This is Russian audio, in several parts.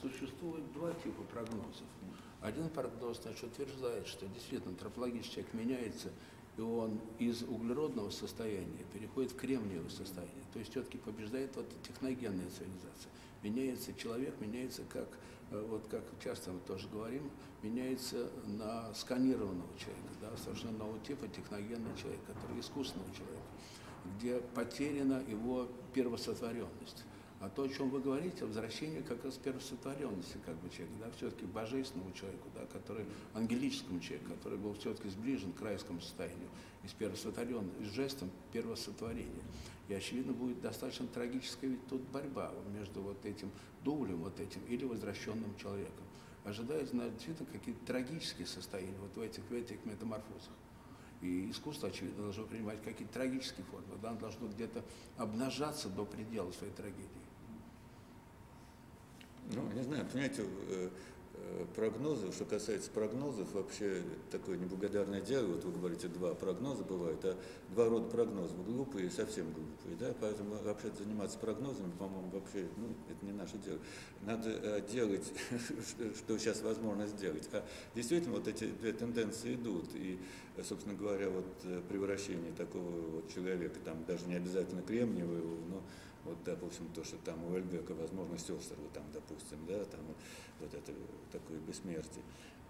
существует два типа прогнозов. Один прогноз значит, утверждает, что действительно антропологический человек меняется, и он из углеродного состояния переходит в кремниевое состояние. То есть все-таки побеждает вот техногенная цивилизация. Меняется человек, меняется как, э, вот как часто мы тоже говорим, меняется на сканированного человека, да, совершенно нового типа техногенный человек, который искусственного человека, где потеряна его первосотворенность. А то, о чем вы говорите, возвращение как раз первосотворенности как бы человека, да, все-таки божественному человеку, да, который, ангелическому человеку, который был все-таки сближен к райскому состоянию, и с с жестом первосотворения. И, очевидно, будет достаточно трагическая ведь тут борьба между вот этим дублем, вот этим, или возвращенным человеком. Ожидается, действительно, какие-то трагические состояния вот в этих, в этих метаморфозах. И искусство, очевидно, должно принимать какие-то трагические формы. Да, оно должно где-то обнажаться до предела своей трагедии. Не знаю, понимаете, э, э, прогнозы, что касается прогнозов, вообще такое неблагодарное дело, вот вы говорите, два прогноза бывают, а два рода прогнозов, глупые и совсем глупые, да, поэтому вообще заниматься прогнозами, по-моему, вообще, ну, это не наше дело. Надо э, делать, что сейчас возможно сделать. А действительно, вот эти две тенденции идут, и, собственно говоря, вот превращение такого вот человека, там даже не обязательно кремниевого, но вот, допустим, то, что там у Эльбека, возможно, сестры, там, допустим, да, там вот это такое бессмертие.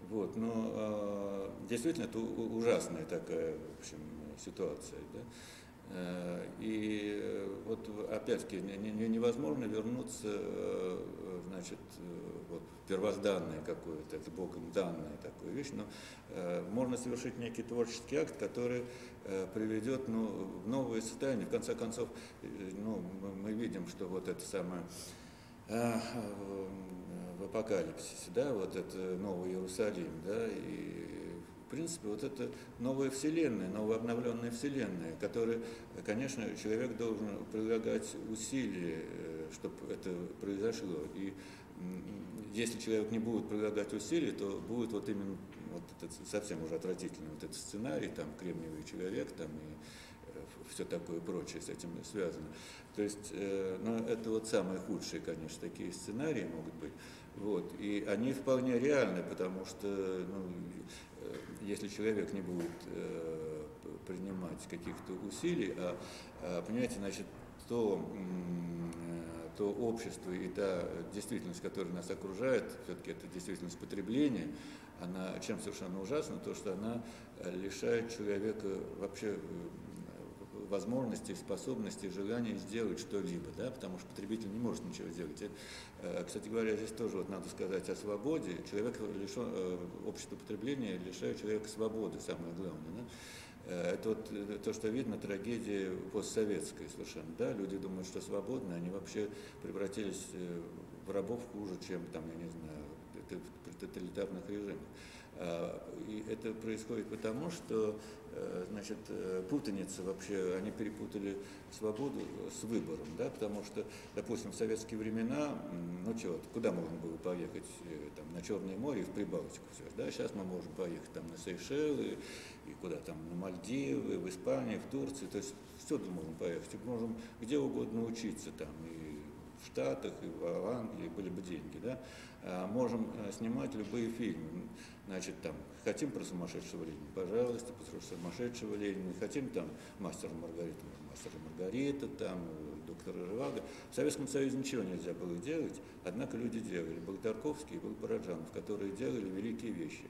Вот, но э, действительно, это ужасная такая, в общем, ситуация, да. Э, и э, вот опять-таки невозможно вернуться, э, значит, вот, первозданное какое-то, это Богом данное такое вещь, но можно совершить некий творческий акт, который приведет ну, в новое состояние. В конце концов, ну, мы видим, что вот это самое в апокалипсисе, да, вот это Новый Иерусалим, да, и в принципе, вот это новая вселенная, новая обновленная вселенная, которая, конечно, человек должен прилагать усилия, э, чтобы это произошло. И если человек не будет прилагать усилий, то будет вот именно вот этот совсем уже отвратительный вот этот сценарий, там кремниевый человек, там и э, все такое прочее с этим связано. То есть, э, ну, это вот самые худшие, конечно, такие сценарии могут быть. Вот, и они вполне реальны, потому что ну, Э, если человек не будет э, принимать каких-то усилий, а, а понимаете, значит, то, э, то общество и та действительность, которая нас окружает, все-таки это действительность потребления, она чем совершенно ужасна, то, что она лишает человека вообще возможности, способности, желания сделать что-либо, да, потому что потребитель не может ничего сделать. Э, кстати говоря, здесь тоже вот надо сказать о свободе. Человек лишен, э, общество потребления лишает человека свободы, самое главное. Да? Э, это вот то, что видно, трагедия постсоветская совершенно. Да? Люди думают, что свободны, они вообще превратились в рабов хуже, чем там, я не знаю, при тоталитарных режимах. И это происходит потому, что Э, значит, э, путаница вообще, они перепутали свободу с выбором, да, потому что, допустим, в советские времена, ну что, куда можно было поехать, э, там, на Черное море и в Прибалтику все, да, сейчас мы можем поехать там на Сейшелы, и куда там, на Мальдивы, в Испанию, в Турцию, то есть все можем поехать, можем где угодно учиться там, и в Штатах, и в Англии были бы деньги, да, а можем снимать любые фильмы, значит, там, хотим про сумасшедшего Ленина, пожалуйста, про сумасшедшего Ленина, хотим там мастера Маргарита, мастера Маргарита, там, доктора Живаго. В Советском Союзе ничего нельзя было делать, однако люди делали. Был Тарковский был Параджанов, которые делали великие вещи,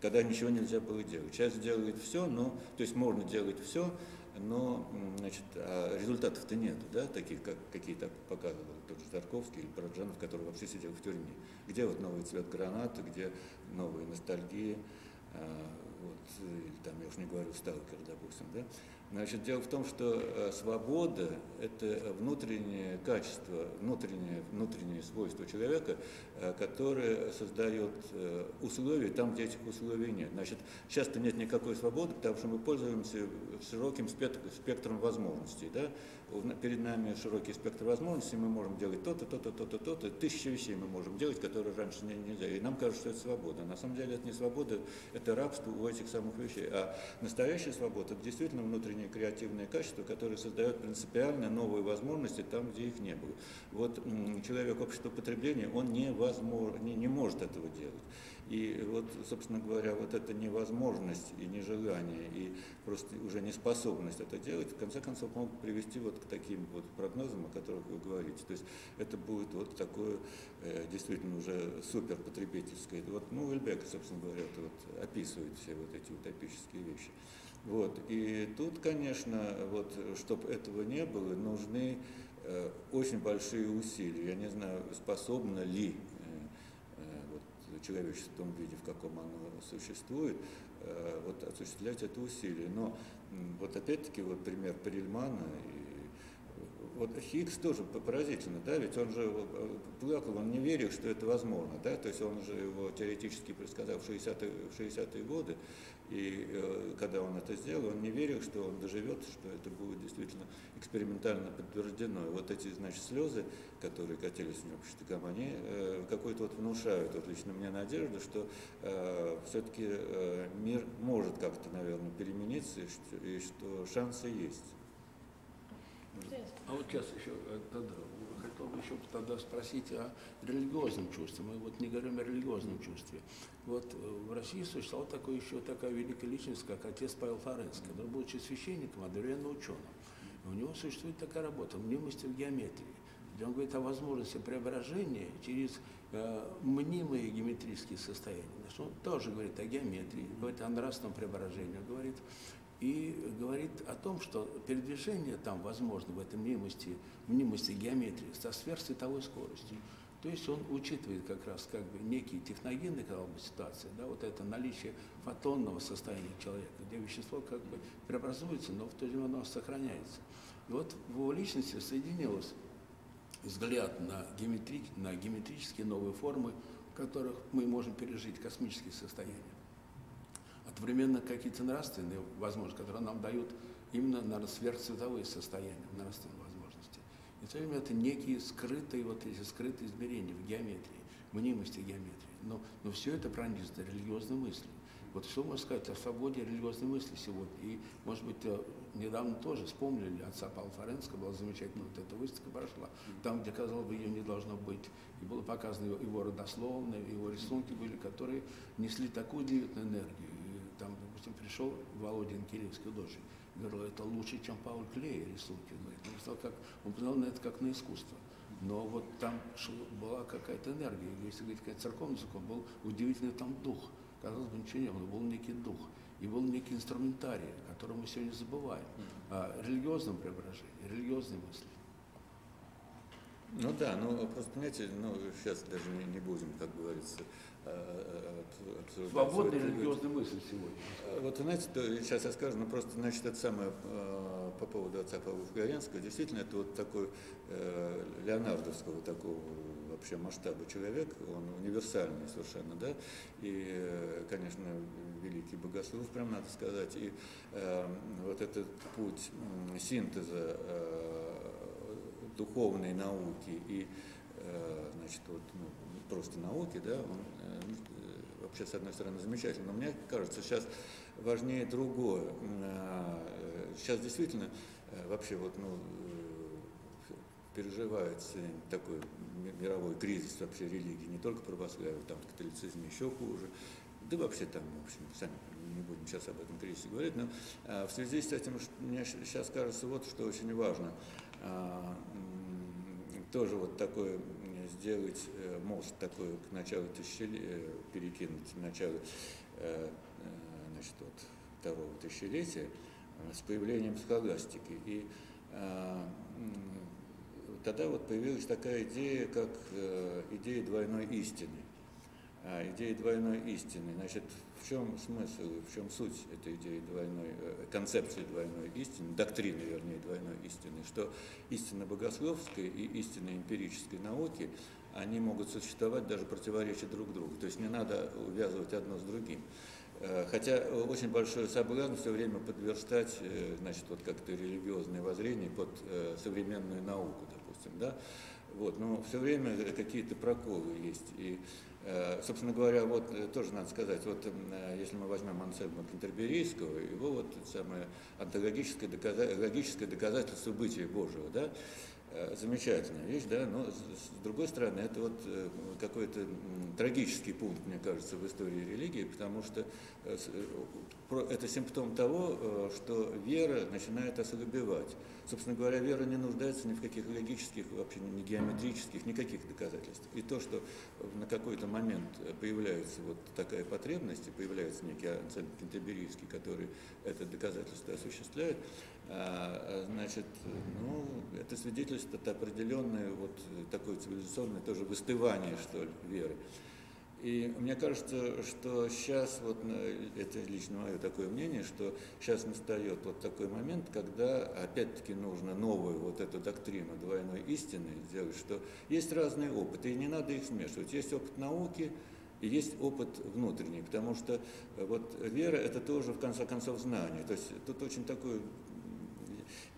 когда ничего нельзя было делать. Сейчас делают все, но, то есть можно делать все, но значит, а результатов-то нету, да, таких, как какие-то показывал тот же Тарковский или Параджанов, который вообще сидел в тюрьме. Где вот новый цвет гранаты, где новые ностальгии, а, вот, или там, я уж не говорю, сталкер, допустим, да, Значит, дело в том, что э, свобода – это внутреннее качество, внутреннее, внутреннее свойство человека, э, которое создает э, условия там, где этих условий нет. Значит, часто нет никакой свободы, потому что мы пользуемся широким спектром возможностей. Да? Перед нами широкий спектр возможностей, мы можем делать то-то, то-то, то-то, то-то, тысячи вещей мы можем делать, которые раньше нельзя. И нам кажется, что это свобода. На самом деле это не свобода, это рабство у этих самых вещей. А настоящая свобода – это действительно внутреннее креативное качество, которое создает принципиально новые возможности там, где их не было. Вот человек общества потребления, он невозможно, не, не может этого делать. И вот, собственно говоря, вот эта невозможность и нежелание, и просто уже неспособность это делать, в конце концов, могут привести вот к таким вот прогнозам, о которых вы говорите. То есть это будет вот такое э, действительно уже супер потребительское. Вот, ну, Эльбек, собственно говоря, это вот описывает все вот эти утопические вещи. Вот. И тут, конечно, вот, чтобы этого не было, нужны э, очень большие усилия. Я не знаю, способна ли человечество в том виде, в каком оно существует, э, вот осуществлять это усилие. Но вот опять-таки вот пример Перельмана и вот Хиггс тоже поразительно, да, ведь он же э, плакал, он не верил, что это возможно, да, то есть он же его теоретически предсказал в 60-е, 60 годы, и э, когда он это сделал, он не верил, что он доживет, что это будет действительно экспериментально подтверждено. И вот эти, значит, слезы, которые катились у него по щекам, они э, какой-то вот внушают, вот лично мне надежду, что э, все-таки э, мир может как-то, наверное, перемениться, и что, и что шансы есть. А вот сейчас еще э, тогда, хотел бы еще тогда спросить о религиозном чувстве. Мы вот не говорим о религиозном чувстве. Вот э, в России существовала такой, еще такая великая личность, как отец Павел Форенский, который, будучи священником, одновременно ученым. И у него существует такая работа «Мнимость в геометрии», где он говорит о возможности преображения через э, мнимые геометрические состояния. Он тоже говорит о геометрии, говорит о нравственном преображении, говорит и говорит о том, что передвижение там возможно в этой мнимости, мнимости геометрии со сверхсветовой скоростью. То есть он учитывает как раз как бы некие техногенные как бы, ситуации, да, вот это наличие фотонного состояния человека, где вещество как бы преобразуется, но в то же время оно сохраняется. И вот в его личности соединилось взгляд на, геометри, на геометрические новые формы, в которых мы можем пережить космические состояния одновременно какие-то нравственные возможности, которые нам дают именно на сверхцветовые состояния, нравственные возможности. И в то время это некие скрытые, вот эти скрытые измерения в геометрии, мнимости геометрии. Но, но все это пронизано религиозной мыслью. Вот что можно сказать о свободе религиозной мысли сегодня? И, может быть, э, недавно тоже вспомнили отца Павла Форенского, была замечательная вот эта выставка прошла, там, где, казалось бы, ее не должно быть. И было показано его, его родословное, его рисунки были, которые несли такую удивительную энергию допустим, пришел Володин Кирилловский художник, говорил, это лучше, чем Пауль Клей рисунки. Он, сказал, как, он понял на это как на искусство. Но вот там была какая-то энергия, если говорить как церковным языком, был удивительный там дух. Казалось бы, ничего не было, был некий дух. И был некий инструментарий, который мы сегодня забываем. О религиозном преображении, религиозной мысли. Ну да, ну просто, понимаете, ну сейчас даже не, не будем, как говорится, обсуждать. Свободная религиозная мысль сегодня. А, вот, знаете, то, сейчас я скажу, ну просто, значит, это самое э, по поводу отца Павла Флоренского, действительно, это вот такой э, леонардовского такого вообще масштаба человек, он универсальный совершенно, да, и, э, конечно, великий богослов, прям надо сказать, и э, вот этот путь синтеза э, духовной науки и, э, значит, вот, ну, просто науки, да, он э, вообще, с одной стороны, замечательно, но мне кажется, сейчас важнее другое. Э, сейчас действительно вообще вот, ну, переживается такой мировой кризис вообще религии, не только православие, там в католицизме еще хуже, да вообще там, в общем, сами не будем сейчас об этом кризисе говорить, но в связи с этим мне сейчас кажется вот, что очень важно, тоже вот такое сделать э, мост такой к началу тысячелетия, э, перекинуть в начало э, значит, вот, второго тысячелетия с появлением схоластики. И тогда вот появилась такая идея, как идея двойной истины. А, идея двойной истины. Значит, в чем смысл, в чем суть этой идеи двойной, концепции двойной истины, доктрины, вернее, двойной истины, что истина богословской и истина эмпирической науки они могут существовать даже противоречия друг другу. То есть не надо увязывать одно с другим. Э, хотя очень большой соблазн все время подверстать, э, значит, вот как-то религиозное воззрение под э, современную науку, допустим, да. Вот, но все время какие-то проколы есть. И Э, собственно говоря, вот э, тоже надо сказать, вот э, если мы возьмем Ансельма Кентерберийского, его вот самое антологическое, доказа- логическое доказательство бытия Божьего, да, замечательная вещь, да, но с другой стороны, это вот какой-то трагический пункт, мне кажется, в истории религии, потому что это симптом того, что вера начинает ослабевать. Собственно говоря, вера не нуждается ни в каких логических, вообще ни геометрических, никаких доказательствах. И то, что на какой-то момент появляется вот такая потребность, и появляется некий Ансельм Кентерберийский, который это доказательство осуществляет, значит, ну, это свидетельствует определенное вот такое цивилизационное тоже выстывание, что ли, веры. И мне кажется, что сейчас, вот это лично мое такое мнение, что сейчас настает вот такой момент, когда опять-таки нужно новую вот эту доктрину двойной истины сделать, что есть разные опыты, и не надо их смешивать. Есть опыт науки, и есть опыт внутренний, потому что вот вера – это тоже, в конце концов, знание. То есть тут очень такой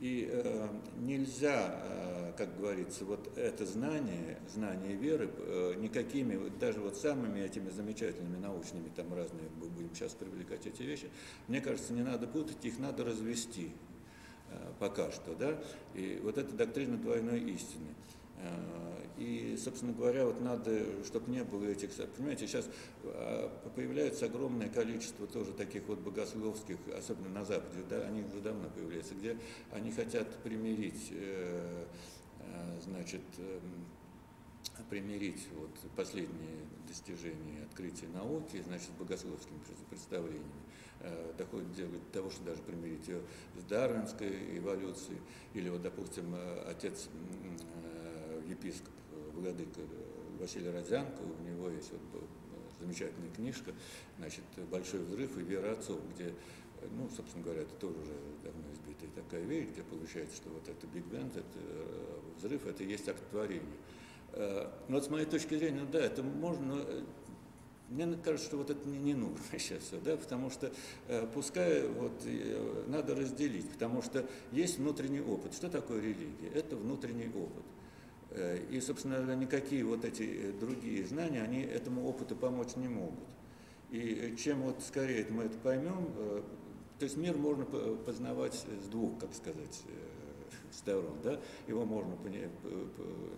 и э, нельзя, э, как говорится, вот это знание, знание веры, э, никакими, даже вот самыми этими замечательными научными, там разные, мы будем сейчас привлекать эти вещи, мне кажется, не надо путать, их надо развести э, пока что, да, и вот эта доктрина двойной истины. Э, и, собственно говоря, вот надо, чтобы не было этих... Понимаете, сейчас а, появляется огромное количество тоже таких вот богословских, особенно на Западе, да, они уже давно появляются, где они хотят примирить, э, э, значит, эм, примирить вот последние достижения открытия науки, значит, с богословскими представлениями. Доходит дело до того, что даже примирить ее с дарвинской эволюцией, или вот, допустим, отец епископ владыка Василий Родзянко, у него есть вот замечательная книжка, значит, «Большой взрыв и вера отцов», где, ну, собственно говоря, это тоже уже давно избитая такая вещь, где получается, что вот это Биг Бенд, это э, взрыв, это и есть акт творения. Э, но вот с моей точки зрения, ну да, это можно, но э, мне кажется, что вот это не, не нужно сейчас да, потому что э, пускай вот э, надо разделить, потому что есть внутренний опыт. Что такое религия? Это внутренний опыт. Э, и, собственно, никакие вот эти э, другие знания, они этому опыту помочь не могут. И чем вот скорее мы это поймем, э, то есть мир можно познавать с двух, как сказать, сторон. Да? Его можно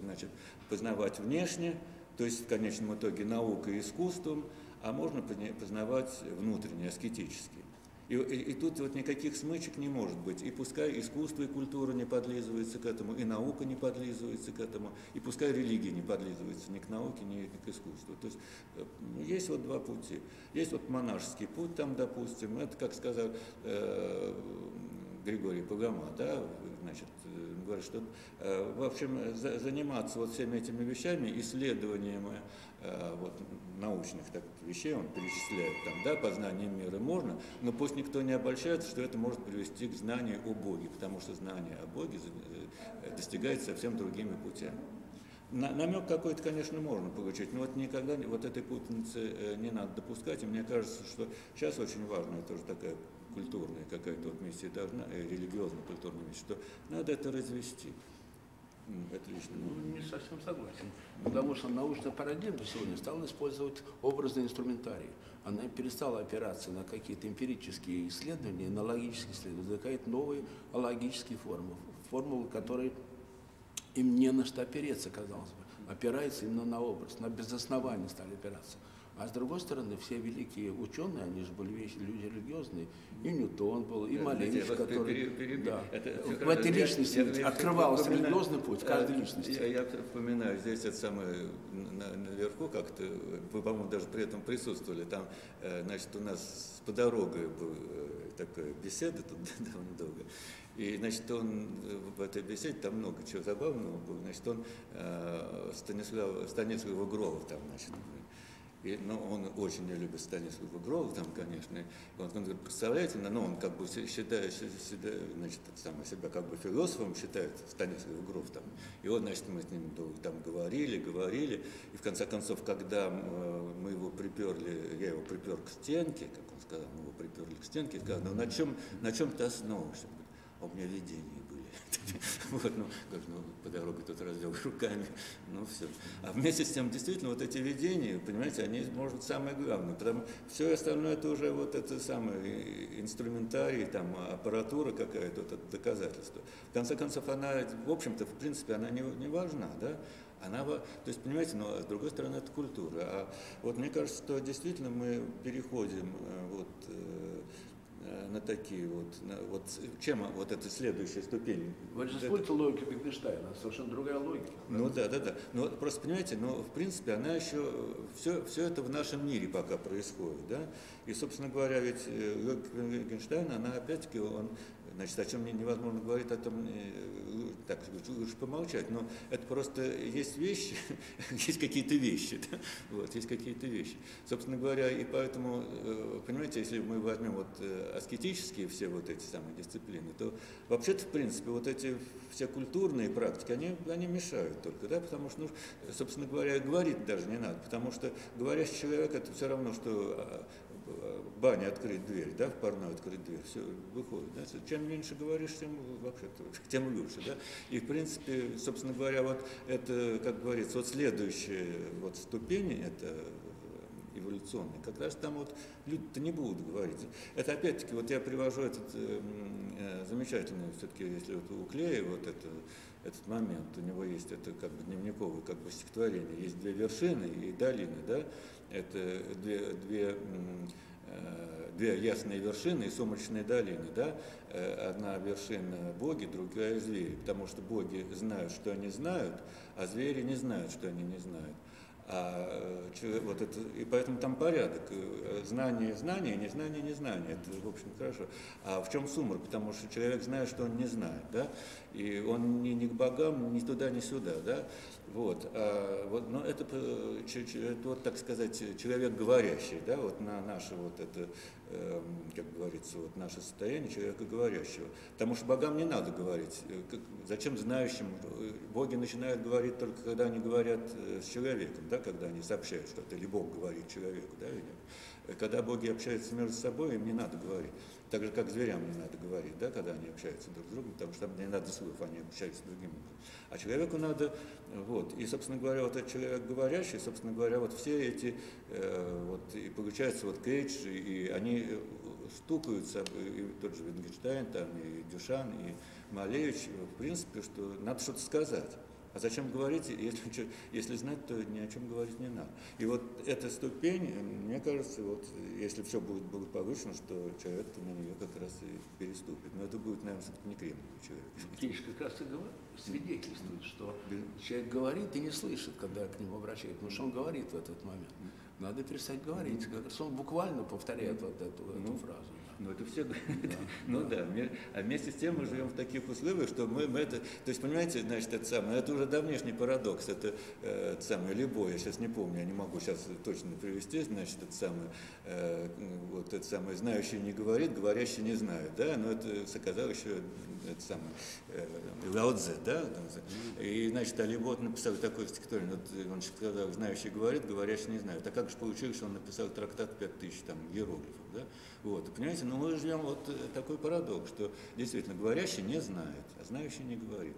значит, познавать внешне, то есть в конечном итоге наукой и искусством, а можно познавать внутренне, аскетически. И, и, и тут вот никаких смычек не может быть. И пускай искусство и культура не подлизываются к этому, и наука не подлизывается к этому, и пускай религия не подлизывается ни к науке, ни к искусству. То есть э, есть вот два пути. Есть вот монашеский путь там, допустим, это, как сказал э, Григорий Пагама, да, значит, говорит, что, э, в общем, за, заниматься вот всеми этими вещами, исследованием Э, вот, научных так, вещей, он перечисляет там, да, познание мира можно, но пусть никто не обольщается, что это может привести к знанию о Боге, потому что знание о Боге э, достигается совсем другими путями. На, намек какой-то, конечно, можно получить, но вот никогда вот этой путаницы не надо допускать, и мне кажется, что сейчас очень важная тоже такая культурная какая-то вот миссия должна, религиозная культурная миссия, что надо это развести. Это лично. Ну, не совсем согласен. Потому что научная парадигма сегодня стала использовать образный инструментарий. Она перестала опираться на какие-то эмпирические исследования, на логические исследования, возникают новые логические формулы, формулы, которые им не на что опереться, казалось бы. Опирается именно на образ, на безоснование стали опираться. А с другой стороны, все великие ученые, они же были люди религиозные. И Ньютон был, и Малевич, который... Да. Это, в этой личности я, открывался я, религиозный путь в каждой личности. Я, я вспоминаю, здесь это самое, на, наверху как-то, вы, по-моему, даже при этом присутствовали, там, э, значит, у нас по дороге была э, такая беседа тут довольно долго. И, значит, он в этой беседе, там много чего забавного было, значит, он э, Станислав, Станислав Угров там, значит, и, ну, он очень не любит Станислава Грова, там, конечно. Он, он говорит, представляете, ну, он как бы считает, считает значит, самое себя как бы философом считает Станислав Гров там. И вот, значит, мы с ним там говорили, говорили. И в конце концов, когда мы его приперли, я его припер к стенке, как он сказал, мы его приперли к стенке, сказал, ну на чем, на чем ты основываешься? А у меня видения были. Вот, ну, как, ну, по дороге тут раздел руками, ну все. А вместе с тем, действительно, вот эти видения, понимаете, они, может, самое главное, потому все остальное это уже вот это самое инструментарий, там, аппаратура какая-то, вот это доказательство. В конце концов, она, в общем-то, в принципе, она не, не важна, да, она, то есть, понимаете, но с другой стороны, это культура. А вот мне кажется, что действительно мы переходим э, вот, э, на такие вот, на, вот чем вот эта следующая ступень? Вы же используете логику Wittgensteina, совершенно другая логика. Ну да, да, да. Но просто понимаете, но в принципе она еще, все, все это в нашем мире пока происходит, да. И, собственно говоря, ведь логика Wittgensteina, она опять-таки, он Значит, о чем невозможно говорить, о том, так, лучше помолчать, но это просто есть вещи, есть какие-то вещи, да? вот, есть какие-то вещи. Собственно говоря, и поэтому, э, понимаете, если мы возьмем вот э, аскетические все вот эти самые дисциплины, то вообще-то, в принципе, вот эти все культурные практики, они, они мешают только, да, потому что, ну, собственно говоря, говорить даже не надо, потому что говорящий человек это все равно, что а, бане открыть дверь, да, в парную открыть дверь, все, выходит. Да? Чем меньше говоришь, тем вообще тем лучше. Да? И, в принципе, собственно говоря, вот это, как говорится, вот следующая вот ступень, это эволюционный, как раз там вот люди-то не будут говорить. Это опять-таки, вот я привожу этот э, э, замечательный, все-таки, если вот у Клея вот это, этот момент, у него есть это как бы дневниковое как бы стихотворение, есть две вершины и долины, да, это две, две, э, две ясные вершины и сумрачные долины. Да? Э, одна вершина боги, другая звери, потому что боги знают, что они знают, а звери не знают, что они не знают. А, э, вот это, и поэтому там порядок. Знание, знание, незнание, незнание. Это, в общем, хорошо. А в чем сумрак? Потому что человек знает, что он не знает. Да? И он ни, ни к богам, ни туда, ни сюда. Да? Вот, а, вот, но это, это, вот, так сказать, человек говорящий, да, вот на наше вот это, э, как говорится, вот наше состояние человека говорящего. Потому что богам не надо говорить. Как, зачем знающим? Боги начинают говорить только когда они говорят э, с человеком, да, когда они сообщают что-то, или Бог говорит человеку, да, или, когда боги общаются между собой, им не надо говорить. Так же, как зверям не надо говорить, да, когда они общаются друг с другом, потому что не надо слов, они общаются другим. А человеку надо, вот, и, собственно говоря, вот этот человек говорящий, собственно говоря, вот все эти, э, вот, и получается, вот Кейдж, и они стукаются, и тот же Вингенштейн, там, и Дюшан, и Малевич, в принципе, что надо что-то сказать. А зачем говорить, если, если знать, то ни о чем говорить не надо. И вот эта ступень, мне кажется, вот если все будет благополучно, что человек на нее как раз и переступит. Но это будет, наверное, все-таки не кремниевый человек. Кирич как раз и говорит, свидетельствует, что человек говорит и не слышит, когда к нему обращают, потому что он говорит в этот момент. Надо перестать говорить. Как раз он буквально повторяет вот эту, эту ну, фразу. Ну, это все, да. ну да, а вместе с тем мы живем в таких условиях, что мы, мы это, то есть, понимаете, значит, это самое, это уже давнешний парадокс, это, э, это самое, любое, я сейчас не помню, я не могу сейчас точно привести, значит, это самое, э, вот это самое, знающий не говорит, говорящий не знает, да, но это сказал еще, это самое, э, Лао Цзэ, да, и, значит, Алибот написал такое стихотворение, вот он сказал, знающий говорит, говорящий не знает, а как же получилось, что он написал трактат 5000 там иероглифов, да, вот, понимаете, но мы живем вот э, такой парадокс, что действительно говорящий не знает, а знающий не говорит.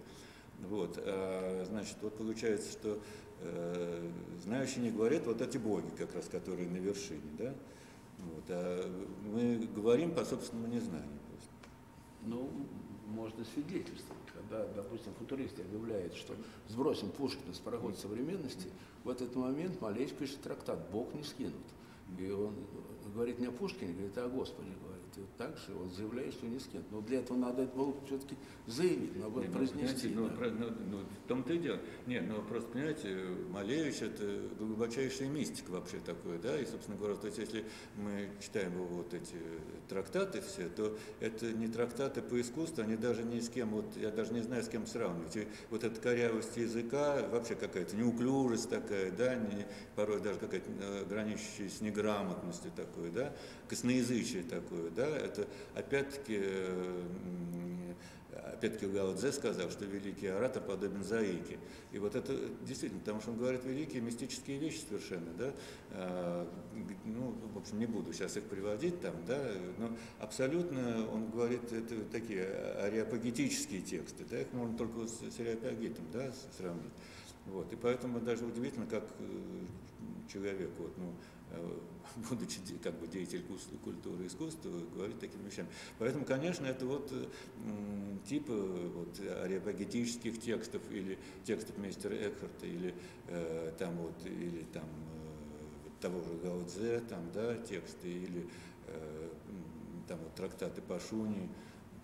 Вот, а, значит, вот получается, что э, знающий не говорит, вот эти боги, как раз, которые на вершине, да, вот, а мы говорим по собственному незнанию просто. Ну, можно свидетельствовать. Когда, допустим, футуристы объявляют, что сбросим Пушкина с пароход современности, в этот момент Малевич пишет трактат «Бог не скинут». И он говорит не о Пушкине, говорит о Господе, говорит. Вот так же он заявляет, что не с кем. Но для этого надо это было все-таки заявить, надо было произнести. Ну, да. ну, ну, в том-то и дело. Нет, ну просто, понимаете, Малевич это глубочайшая мистика вообще такое, да, и, собственно говоря, то есть если мы читаем его вот эти трактаты все, то это не трактаты по искусству, они даже ни с кем, вот я даже не знаю, с кем сравнивать. И вот эта корявость языка, вообще какая-то неуклюжесть такая, да, не, порой даже какая-то э, граничащая с неграмотностью такой, да, косноязычие такое, да, это опять-таки опять-таки Гао Цзэ сказал, что великий оратор подобен Заике. И вот это действительно, потому что он говорит великие мистические вещи совершенно, да, а, ну, в общем, не буду сейчас их приводить там, да, но абсолютно он говорит, это такие ариапагетические тексты, да, их можно только с, с ариапагитом, да, сравнить. Вот, и поэтому даже удивительно, как э, человек, вот, ну, э, будучи как бы деятель культуры и искусства, говорит такими вещами. Поэтому, конечно, это вот типы вот, ариапагетических текстов или текстов мистера Экхарта или э, там вот или там э, того же Гаудзе, там, да, тексты или э, там вот трактаты Пашуни,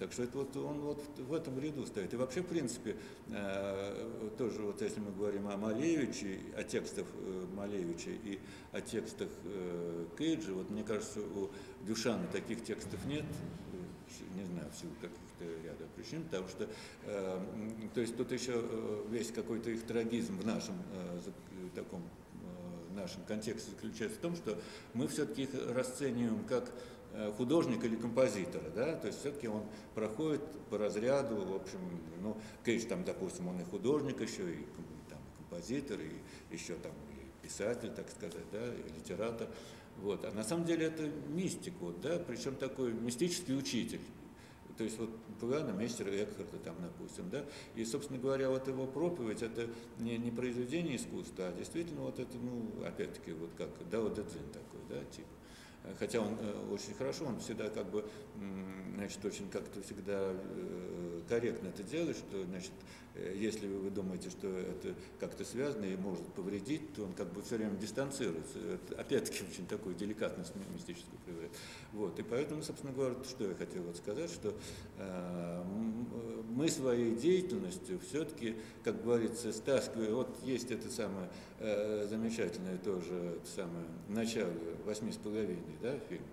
так что это вот он вот в этом ряду стоит. И вообще, в принципе, э, тоже вот если мы говорим о Малевиче, о текстах э, Малевича и о текстах э, Кейджа, вот мне кажется, у Дюшана таких текстов нет, не знаю, в силу каких-то ряда причин, потому что, то есть тут еще весь какой-то их трагизм в нашем таком нашем контексте заключается в том, что мы все-таки их расцениваем как Э, художника или композитора, да, то есть все-таки он проходит по разряду, в общем, ну, Кейдж там, допустим, он и художник еще, и там, композитор, и еще там и писатель, так сказать, да, и литератор, вот, а на самом деле это мистик, вот, да, причем такой мистический учитель, то есть вот Пугана, мастер Экхарта там, допустим, да, и, собственно говоря, вот его проповедь, это не, не произведение искусства, а действительно вот это, ну, опять-таки, вот как Дао Дэцзин такой, да, типа хотя он э, очень хорошо, он всегда как бы, значит, очень как-то всегда э, корректно это делает, что, значит, э, если вы думаете, что это как-то связано и может повредить, то он как бы все время дистанцируется. Это, опять-таки, очень такую деликатность мистическую проявляет. Вот, и поэтому, собственно говоря, что я хотел вот сказать, что э, мы своей деятельностью все-таки, как говорится, стаскиваем, вот есть это самое э, замечательное тоже, самое, начало восьми с половиной, да, фильм,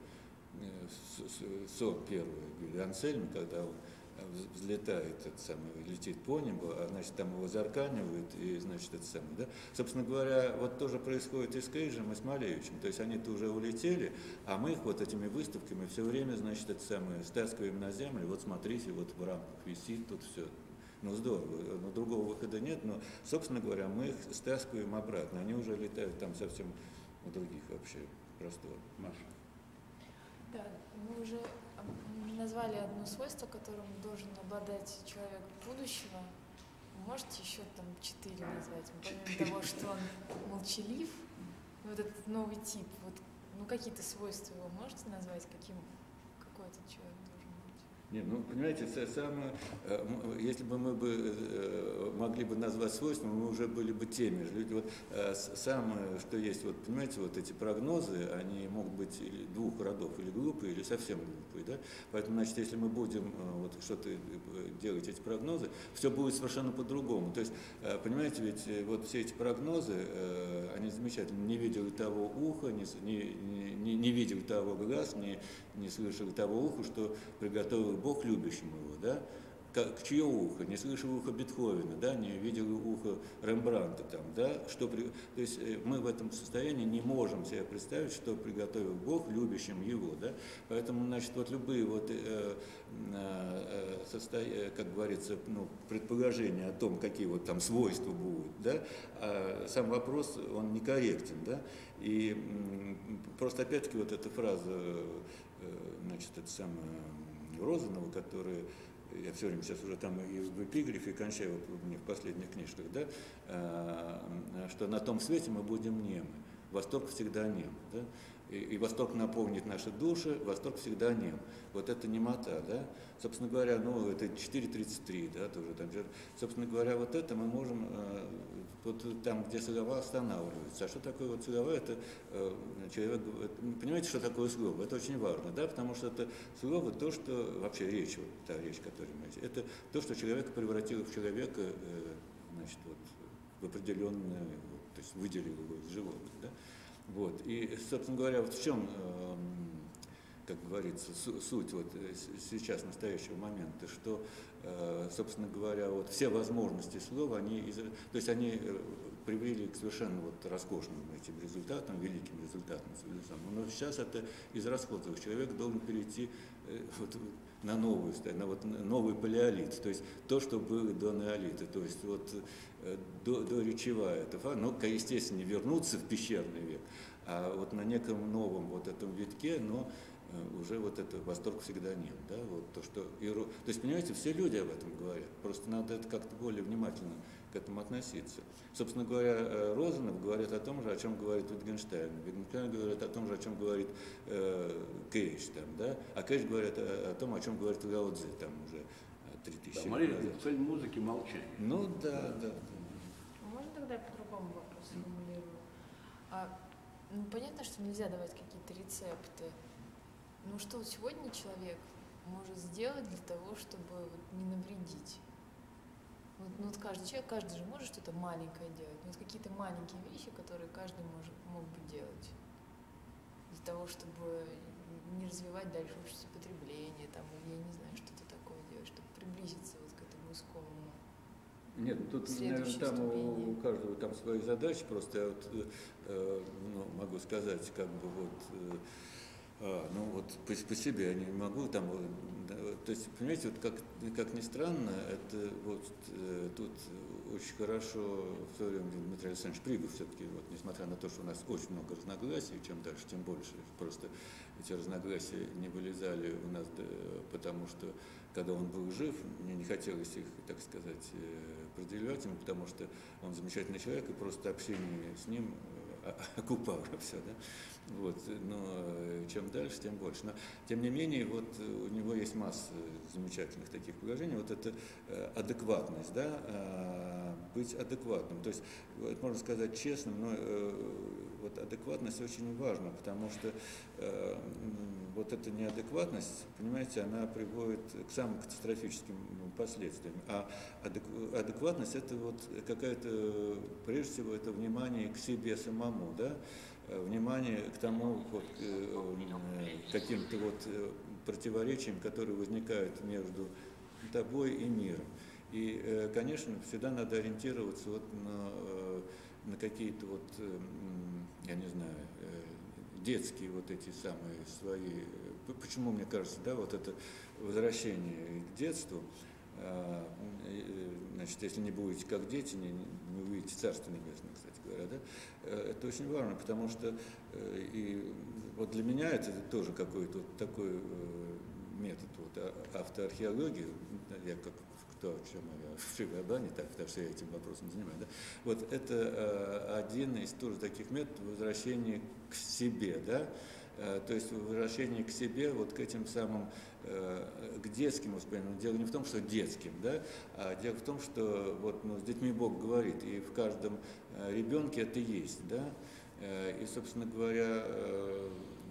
э, сон первый, Гюли Ансельм, когда он взлетает, это самое, летит по небу, а значит там его зарканивают, и значит это самое, да. Собственно говоря, вот тоже происходит и с Кейджем, и с Малевичем, то есть они-то уже улетели, а мы их вот этими выставками все время, значит, это самое, стаскиваем на землю, вот смотрите, вот в рамках висит тут все, ну здорово, но другого выхода нет, но, собственно говоря, мы их стаскиваем обратно, они уже летают там совсем у других вообще просторов. Маша. Да, мы уже назвали одно свойство, которым должен обладать человек будущего. можете еще там четыре назвать, помимо того, что он молчалив, вот этот новый тип, вот, ну какие-то свойства его можете назвать, каким? Нет, ну, понимаете, самое, э, если бы мы бы э, могли бы назвать свойствами, мы уже были бы теми же. Люди, вот, э, самое, что есть, вот, понимаете, вот эти прогнозы, они могут быть двух родов, или глупые, или совсем глупые. Да? Поэтому, значит, если мы будем вот, что-то делать, эти прогнозы, все будет совершенно по-другому. То есть, понимаете, ведь вот все эти прогнозы, они замечательны. Не видел того уха, не, не, не, не видел того глаз, не, не слышал того уха, что приготовил Бог любящим его, да, как, чье ухо, не слышал ухо Бетховена, да, не видел ухо Рембранта там, да, что при... то есть э, мы в этом состоянии не можем себе представить, что приготовил Бог любящим его, да, поэтому, значит, вот любые вот, э, э, состо... Э, как говорится, ну, предположения о том, какие вот там свойства будут, да, а сам вопрос, он некорректен, да, и просто опять-таки вот эта фраза, э, значит, это самое Розанова, который я все время сейчас уже там и в эпиграфе кончаю вот у меня в последних книжках, да, а, что на том свете мы будем немы. Восторг всегда нем. Да? И, и восторг наполнит наши души, восторг всегда нем. Вот это немота, да. Собственно говоря, ну, это 4.33, да, тоже там. Собственно говоря, вот это мы можем, э, вот там, где слова останавливаются. А что такое вот слова? Это э, человек, понимаете, что такое слово? Это очень важно, да, потому что это слово то, что, вообще речь, вот та речь, которую мы это то, что человека превратило в человека, э, значит, вот, в определенное, вот, то есть выделил его из животных, да. Вот. И, собственно говоря, вот в чем, эм, как говорится, суть вот э, сейчас, настоящего момента, что, э, собственно говоря, вот все возможности слова, они, то есть они э, привели к совершенно вот роскошным этим результатам, великим результатам. Но сейчас это из расходов. Человек должен перейти вот, на новую на вот новый палеолит, то есть то, что было до неолита, то есть вот э, до, до речевая, это факт, но, естественно, вернуться в пещерный век, а вот на неком новом вот этом витке, но Э, уже вот это восторг всегда нет, да, вот то, что, то есть, понимаете, все люди об этом говорят, просто надо это как-то более внимательно к этому относиться. Собственно говоря, э, Розанов говорит о том же, о чем говорит Wittgenstein, Wittgenstein говорит о том же, о чем говорит э, Кейдж, там, да, а Кейдж говорит о, о том, о чем говорит Цзи, там уже 3000 да, Мария, цель музыки молчание. Ну да, да. да. А можно тогда я по-другому вопрос формулирую? А, ну, понятно, что нельзя давать какие-то рецепты, ну что сегодня человек может сделать для того, чтобы вот не навредить? Вот, ну, вот каждый человек, каждый же может что-то маленькое делать. Вот какие-то маленькие вещи, которые каждый может, мог бы делать. Для того, чтобы не развивать дальше общество потребления, там, или я не знаю, что-то такое делать, чтобы приблизиться вот к этому искомому. Нет, тут, наверное, там у, у каждого там свои задачи, просто я вот, э, ну, могу сказать, как бы вот э, ну вот по, по себе я не могу там, да, то есть, понимаете, вот как, как ни странно, это вот э, тут очень хорошо в свое время Дмитрий Александрович Пригов все-таки, вот, несмотря на то, что у нас очень много разногласий, чем дальше, тем больше, просто эти разногласия не вылезали у нас, да, потому что когда он был жив, мне не хотелось их, так сказать, э, проделивать ему, потому что он замечательный человек, и просто общение с ним окупало все, да. Вот, но э, чем дальше, тем больше. Но, тем не менее, вот э, у него есть масса замечательных таких положений. Вот это э, адекватность, да, быть адекватным. То есть, можно сказать честным, но вот адекватность очень важна, потому что вот эта неадекватность, понимаете, она приводит к самым катастрофическим последствиям. А адекватность это вот какая-то, прежде всего, это внимание к себе самому, да, Э, внимание к тому вот, э, каким-то вот э, противоречиям, которые возникают между тобой и миром. И, конечно, всегда надо ориентироваться вот на, на какие-то вот, я не знаю, детские вот эти самые свои, почему мне кажется, да, вот это возвращение к детству, значит, если не будете как дети, не, не увидите Царство Небесное, кстати говоря, да, э, это очень важно, потому что э, и вот для меня это тоже какой-то вот такой э, метод вот, а, автоархеологии, я как кто, чем я в Шивабане, так, потому что я этим вопросом занимаюсь, да? вот это один из тоже таких методов возвращения к себе, да, то есть возвращение к себе, вот к этим самым, к детским воспоминаниям. Дело не в том, что детским, да, а дело в том, что вот, ну, с детьми Бог говорит, и в каждом ребенке это есть, да, и, собственно говоря,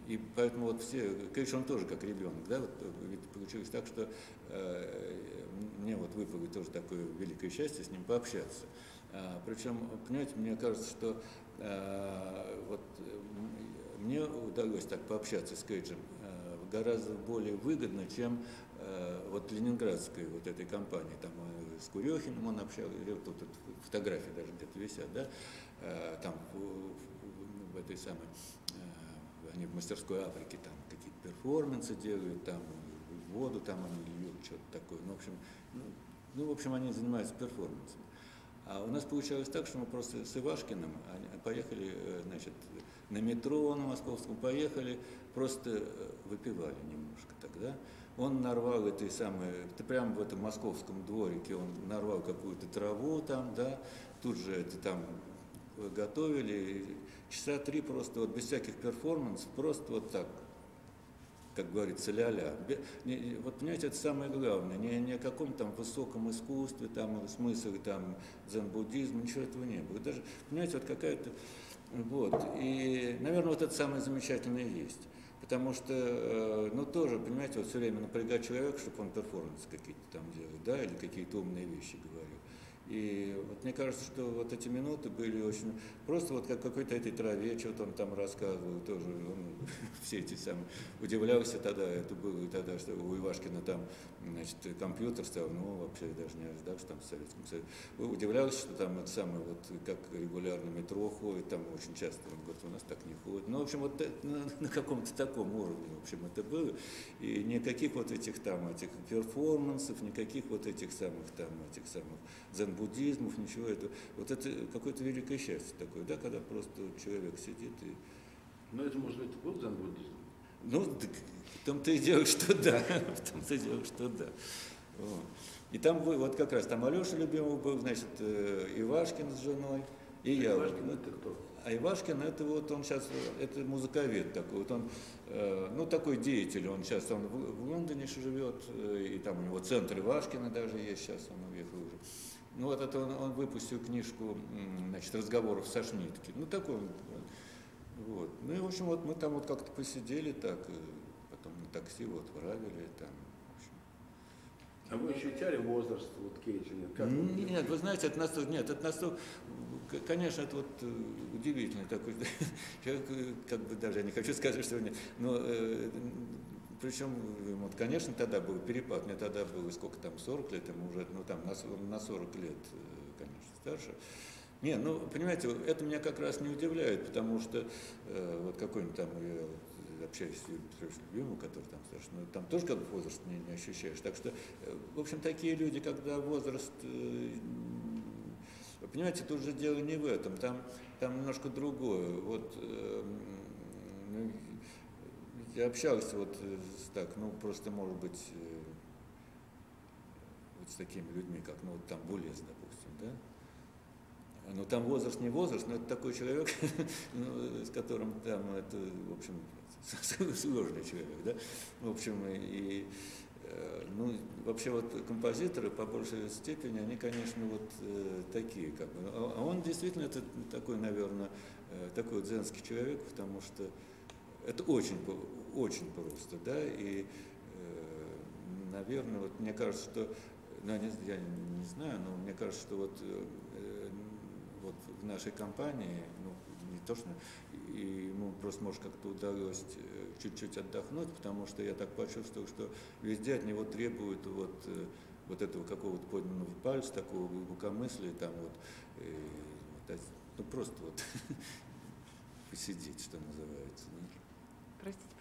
и поэтому вот все, конечно, он тоже как ребенок, да, вот ведь получилось так, что мне вот выпало тоже такое великое счастье с ним пообщаться. Причем, понимаете, мне кажется, что вот мне удалось так пообщаться с Кейджем э, гораздо более выгодно, чем э, вот ленинградской вот этой компании. Там э, с Курехиным он общался, вот тут фотографии даже где-то висят, да, там в, в этой самой, они в мастерской Африке там какие-то перформансы делают, там воду там они льют, что-то такое. Ну, в общем, ну, ну, в общем, они занимаются перформансами. А у нас получалось так, что мы просто с Ивашкиным поехали, значит, на метро на московском поехали, просто э, выпивали немножко тогда. Он нарвал этой самой, прямо в этом московском дворике, он нарвал какую-то траву там, да, тут же это там готовили, часа три просто вот без всяких перформансов, просто вот так, как говорится, ля-ля. Вот понимаете, это самое главное, не, не о каком там высоком искусстве, там смысле там дзен-буддизма, ничего этого не было. Даже, понимаете, вот какая-то вот. И, наверное, вот это самое замечательное есть. Потому что, э, ну, тоже, понимаете, вот все время напрягать человека, чтобы он перформанс какие-то там делал, да, или какие-то умные вещи говорил. И вот мне кажется, что вот эти минуты были очень просто вот как какой-то этой траве, что-то он там рассказывал, тоже он, все эти самые, удивлялся тогда, это было тогда, что у Ивашкина там, значит, компьютер стоял, ну, вообще даже не ожидал, что там в Советском Союзе. Удивлялся, что там это самое, вот как регулярно метро ходит, там очень часто, он говорит, у нас так не ходит. Ну, в общем, вот на, на каком-то таком уровне, в общем, это было. И никаких вот этих там, этих перформансов, никаких вот этих самых там, этих самых дзен-буддизмов, ничего этого. Вот это какое-то великое счастье такое, да, когда просто человек сидит и... Но это, может быть, был дзен-буддизм? Ну, в том-то и дело, что да, в том-то и дело, что да. Вот. И там вот как раз, там Алеша Любимов был, значит, э, Ивашкин с женой, и я. Ивашкин это кто? А Ивашкин это вот он сейчас, это музыковед такой, вот он, э, ну такой деятель, он сейчас он в, в Лондоне живет, э, и там у него центр Ивашкина даже есть, сейчас он уехал уже. Ну вот это он, он выпустил книжку, значит, разговоров со Шнитки, ну такой он, вот. Ну и в общем вот мы там вот как-то посидели так, потом на такси вот в Равеле там, а вы ощущали возраст вот Кейджа? Как нет, вы знаете, это настолько, нет, это настолько, конечно, это вот э, удивительный такой человек, э, как бы даже я не хочу сказать, что нет, но э, причем, вот, конечно, тогда был перепад, мне тогда было сколько там, 40 лет, ему уже, ну там, на, на 40 лет, конечно, старше. Не, ну, понимаете, это меня как раз не удивляет, потому что э, вот какой-нибудь там, я общаюсь с Юрием Петровичем Любимым, который там старше, но там тоже как бы возраст не, не ощущаешь. Так что, э, в общем, такие люди, когда возраст, э, понимаете, тут же дело не в этом, там, там немножко другое. Вот э, ну, я общался вот с, так, ну, просто, может быть, вот с такими людьми, как, ну, вот там Булес, допустим, да, ну, там возраст не возраст, но это такой человек, ну, с которым там это, в общем, сложный человек, да, в общем, и, э, ну, вообще вот композиторы по большей степени, они, конечно, вот э, такие, как бы, а, а он действительно это такой, наверное, э, такой вот зенский человек, потому что это очень, очень просто, да, и, наверное, вот мне кажется, что, ну, я не знаю, но мне кажется, что вот, вот в нашей компании, ну, не то, что и ему просто, может, как-то удалось э, чуть-чуть отдохнуть, потому что я так почувствовал, что везде от него требуют вот, э, вот этого какого-то поднятого пальца, такого глубокомыслия, там вот, и, вот ну просто вот посидеть, что называется. Простите,